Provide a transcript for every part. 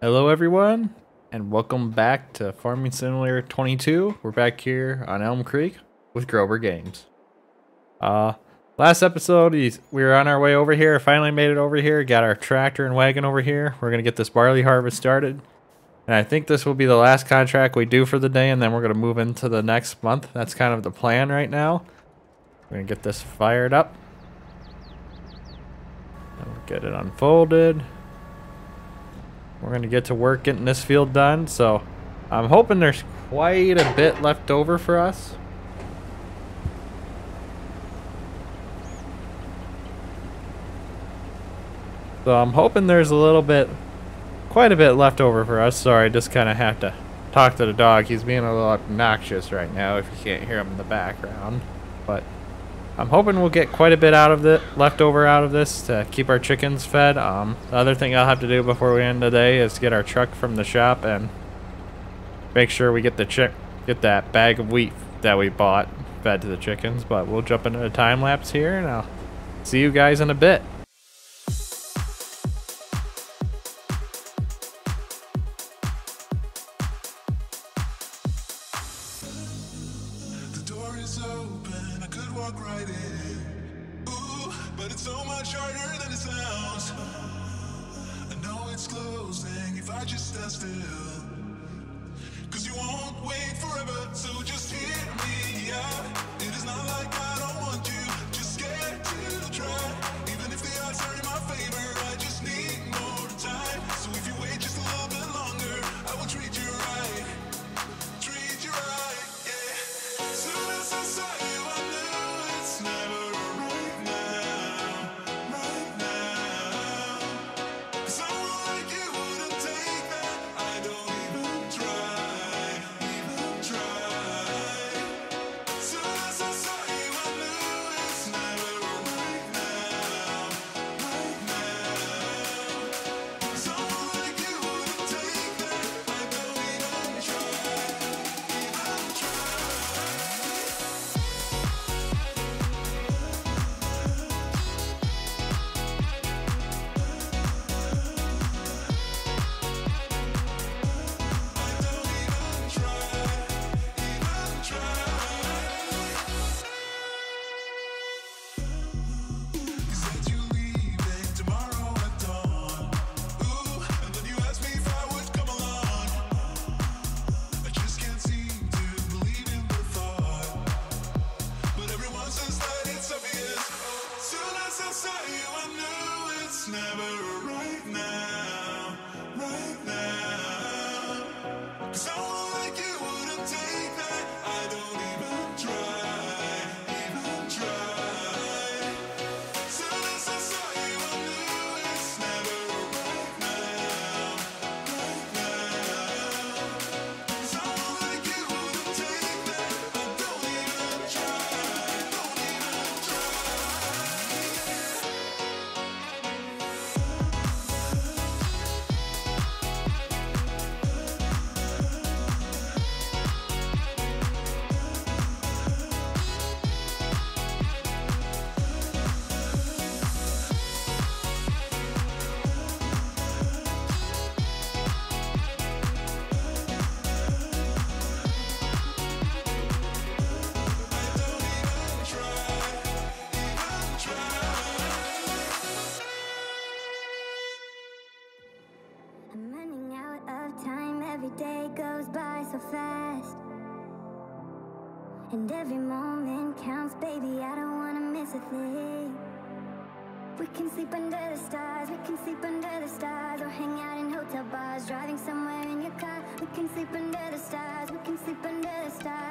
Hello everyone, and welcome back to Farming Simulator 22. We're back here on Elm Creek with Grober Games. Uh, last episode, we were on our way over here, finally made it over here, got our tractor and wagon over here. We're going to get this barley harvest started. And I think this will be the last contract we do for the day, and then we're going to move into the next month. That's kind of the plan right now. We're going to get this fired up. And we'll get it unfolded. We're going to get to work getting this field done, so I'm hoping there's quite a bit left over for us. So I'm hoping there's a little bit, quite a bit left over for us. Sorry, I just kind of have to talk to the dog. He's being a little obnoxious right now if you can't hear him in the background. But I'm hoping we'll get quite a bit out of the leftover out of this to keep our chickens fed. Um, the other thing I'll have to do before we end the day is get our truck from the shop and make sure we get the chick, get that bag of wheat that we bought fed to the chickens. But we'll jump into a time lapse here and I'll see you guys in a bit. Fast. And every moment counts, baby, I don't wanna miss a thing. We can sleep under the stars, we can sleep under the stars, or hang out in hotel bars, driving somewhere in your car. We can sleep under the stars, we can sleep under the stars,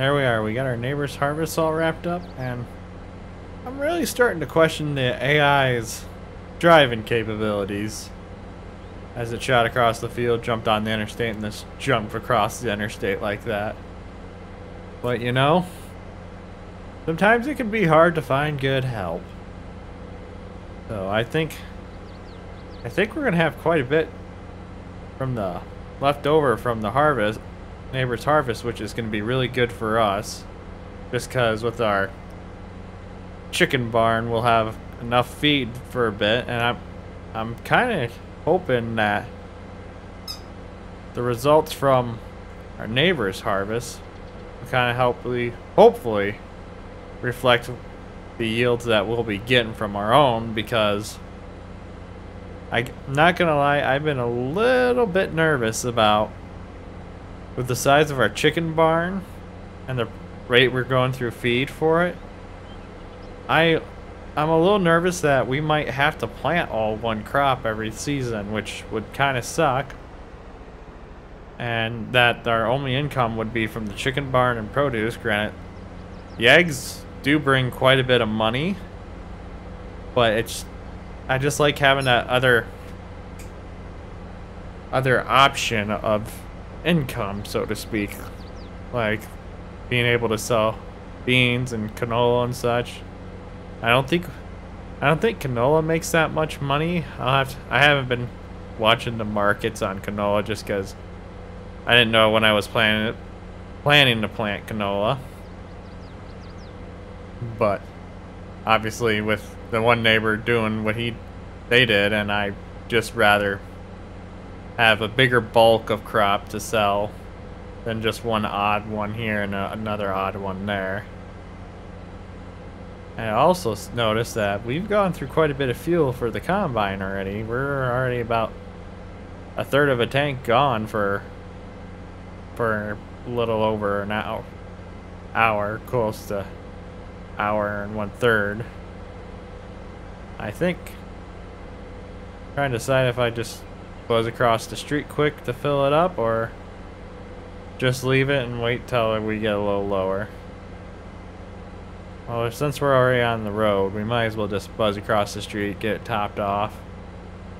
There we are. We got our neighbor's harvest all wrapped up, and I'm really starting to question the AI's driving capabilities. As it shot across the field, jumped on the interstate, and just jumped across the interstate like that. But you know, sometimes it can be hard to find good help. So I think, I think we're gonna have quite a bit from the left over from the harvest neighbor's harvest, which is going to be really good for us. Just because with our chicken barn, we'll have enough feed for a bit, and I'm, I'm kind of hoping that the results from our neighbor's harvest will kind of hopefully, hopefully, reflect the yields that we'll be getting from our own because. I'm not gonna lie, I've been a little bit nervous about with the size of our chicken barn and the rate we're going through feed for it, I I'm a little nervous that we might have to plant all one crop every season, which would kind of suck. And that our only income would be from the chicken barn and produce. Granted, the eggs do bring quite a bit of money, but it's I just like having that other other option of income, so to speak. Like being able to sell beans and canola and such. I don't think I don't think canola makes that much money. I'll have to, I haven't been watching the markets on canola just cuz I didn't know when I was planning planning to plant canola. But obviously with the one neighbor doing what he they did and I just rather have a bigger bulk of crop to sell than just one odd one here and a, another odd one there. I also noticed that we've gone through quite a bit of fuel for the combine already. We're already about a third of a tank gone for for a little over an hour, hour, close to hour and one third. I think trying to decide if I just buzz across the street quick to fill it up or just leave it and wait till we get a little lower. Well, since we're already on the road, we might as well just buzz across the street, get it topped off.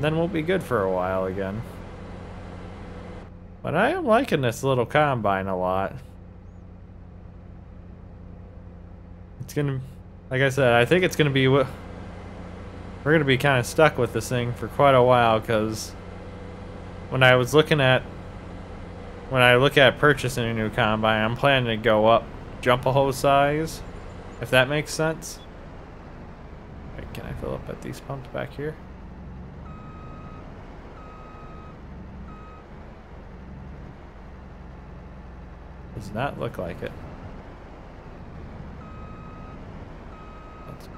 Then we'll be good for a while again. But I am liking this little combine a lot. It's gonna, like I said, I think it's gonna be, we're gonna be kind of stuck with this thing for quite a while because when I was looking at, when I look at purchasing a new combine, I'm planning to go up jump a hose size, if that makes sense. Can I fill up at these pumps back here? Does not look like it. Let's-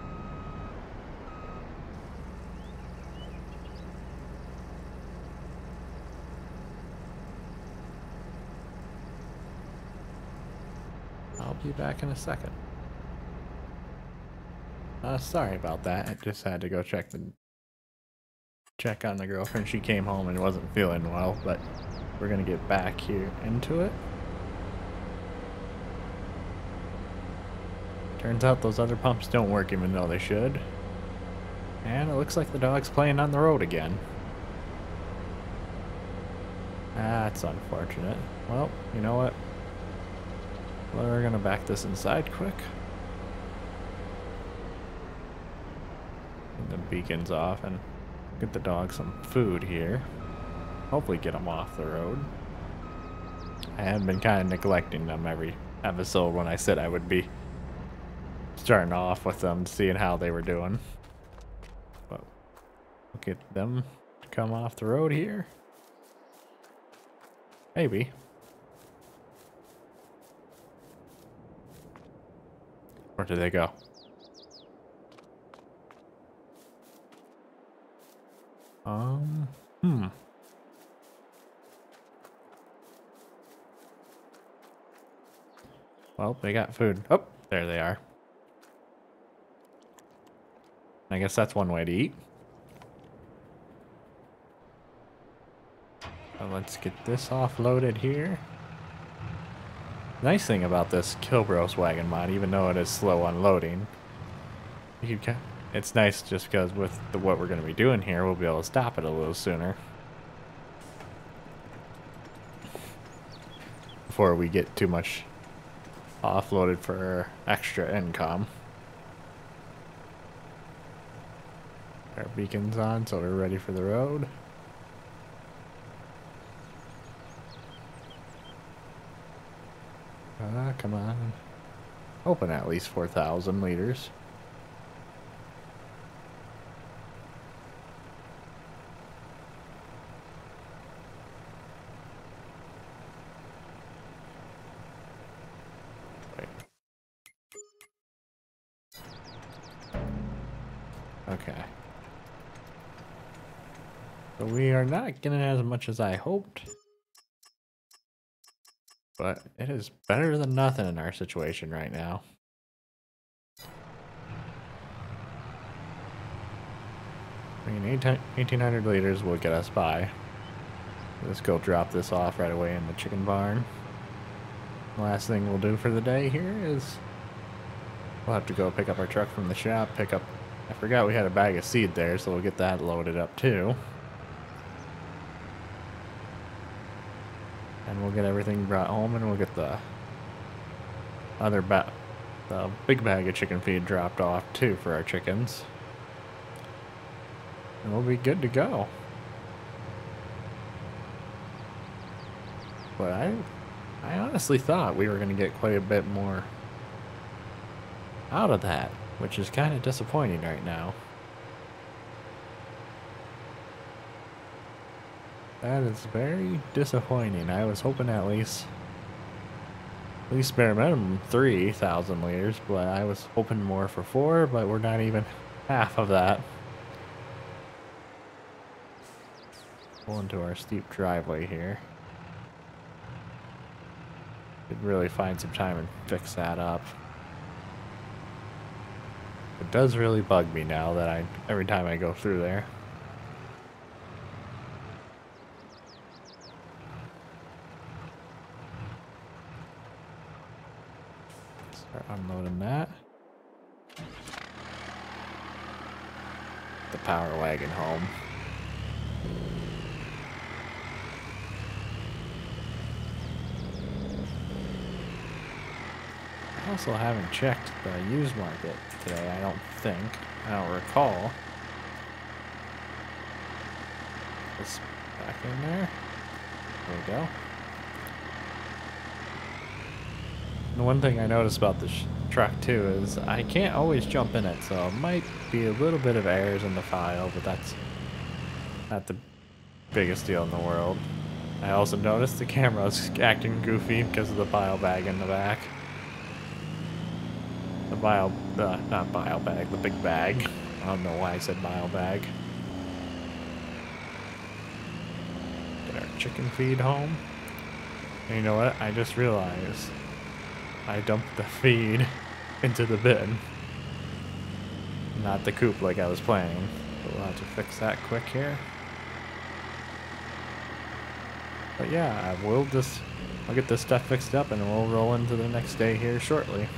I'll be back in a second. Uh, sorry about that. I just had to go check the check on the girlfriend. She came home and wasn't feeling well, but we're gonna get back here into it. Turns out those other pumps don't work even though they should. And it looks like the dog's playing on the road again. That's unfortunate. Well, you know what? We're gonna back this inside quick. Get the beacons off and get the dog some food here. Hopefully get them off the road. I have been kind of neglecting them every episode when I said I would be starting off with them, seeing how they were doing. But we'll get them to come off the road here. Maybe. Where did they go? Um, hmm. Well, they got food. Oh, there they are. I guess that's one way to eat. Uh, let's get this offloaded here. Nice thing about this Kill Bros wagon mod, even though it is slow unloading, you can, it's nice just because with the, what we're going to be doing here, we'll be able to stop it a little sooner. Before we get too much offloaded for extra income. Our beacon's on, so we're ready for the road. Ah, come on. Open at least 4,000 liters. Okay. So we are not getting as much as I hoped. But it is better than nothing in our situation right now. I mean, 1800 liters will get us by. Let's go drop this off right away in the chicken barn. Last thing we'll do for the day here is we'll have to go pick up our truck from the shop, pick up, I forgot we had a bag of seed there, so we'll get that loaded up too. We'll get everything brought home and we'll get the other ba the big bag of chicken feed dropped off too for our chickens. And we'll be good to go. But I I honestly thought we were going to get quite a bit more out of that, which is kind of disappointing right now. That is very disappointing. I was hoping at least at least bare minimum 3,000 liters, but I was hoping more for 4, but we're not even half of that. Pull into our steep driveway here. Could really find some time and fix that up. It does really bug me now that I every time I go through there. Start unloading that. The power wagon home. Also haven't checked the used market today, I don't think. I don't recall. This back in there. There we go. And one thing I noticed about this truck too is I can't always jump in it, so it might be a little bit of errors in the file, but that's not the biggest deal in the world. I also noticed the camera's acting goofy because of the file bag in the back. The uh, not bile bag, the big bag. I don't know why I said bile bag. Get our chicken feed home. And you know what? I just realized I dumped the feed into the bin. not the coop like I was planning. But we'll have to fix that quick here. But yeah, I will just, I'll get this stuff fixed up and we'll roll into the next day here shortly.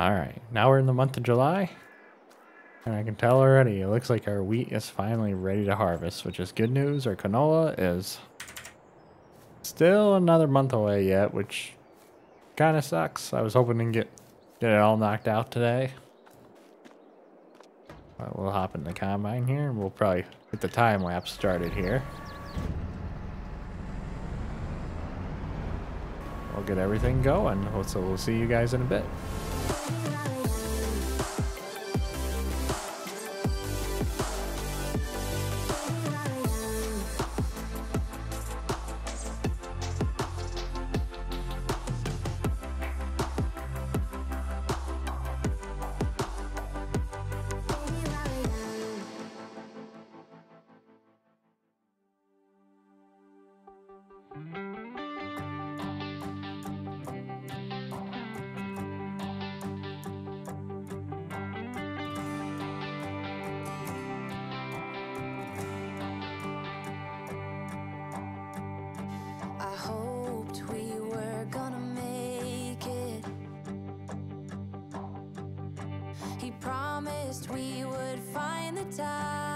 All right, now we're in the month of July. And I can tell already, it looks like our wheat is finally ready to harvest, which is good news. Our canola is still another month away yet, which kind of sucks. I was hoping to get, get it all knocked out today. But we'll hop in the combine here, and we'll probably get the time lapse started here. We'll get everything going, so we'll see you guys in a bit. Promised we would find the time.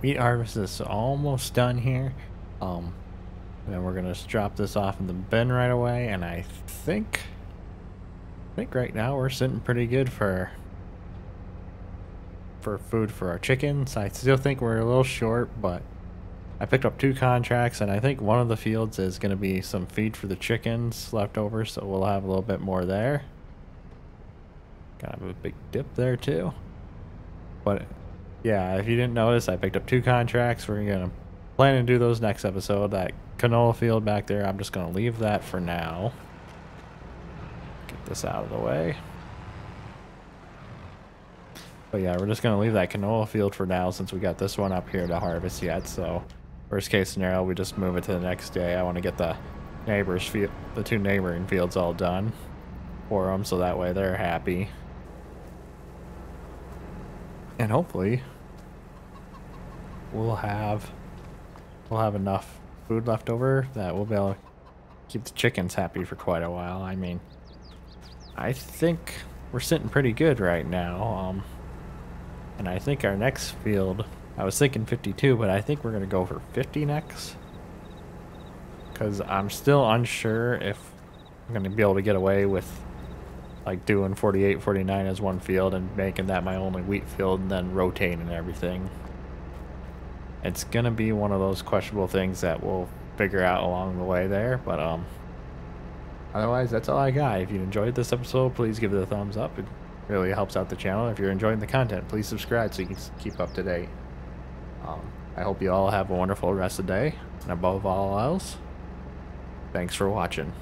Wheat harvest is almost done here. Um, and we're gonna just drop this off in the bin right away. And I think, I think right now we're sitting pretty good for for food for our chickens. I still think we're a little short, but I picked up two contracts, and I think one of the fields is gonna be some feed for the chickens left over, so we'll have a little bit more there. Kind of a big dip there too. But yeah, if you didn't notice, I picked up two contracts. We're gonna plan to do those next episode. That canola field back there, I'm just gonna leave that for now. Get this out of the way. But yeah, we're just gonna leave that canola field for now since we got this one up here to harvest yet. So, worst case scenario, we just move it to the next day. I want to get the neighbors field, the two neighboring fields all done for them, so that way they're happy. And hopefully, we'll have we'll have enough food left over that we'll be able to keep the chickens happy for quite a while. I mean, I think we're sitting pretty good right now. Um, and I think our next field, I was thinking 52, but I think we're gonna go for 50 next. Cause I'm still unsure if I'm gonna be able to get away with like doing 48, 49 as one field and making that my only wheat field and then rotating everything. It's gonna be one of those questionable things that we'll figure out along the way there, but um otherwise that's all I got. If you enjoyed this episode, please give it a thumbs up. It really helps out the channel. If you're enjoying the content, please subscribe so you can keep up to date. Um, I hope you all have a wonderful rest of the day, and above all else, thanks for watching.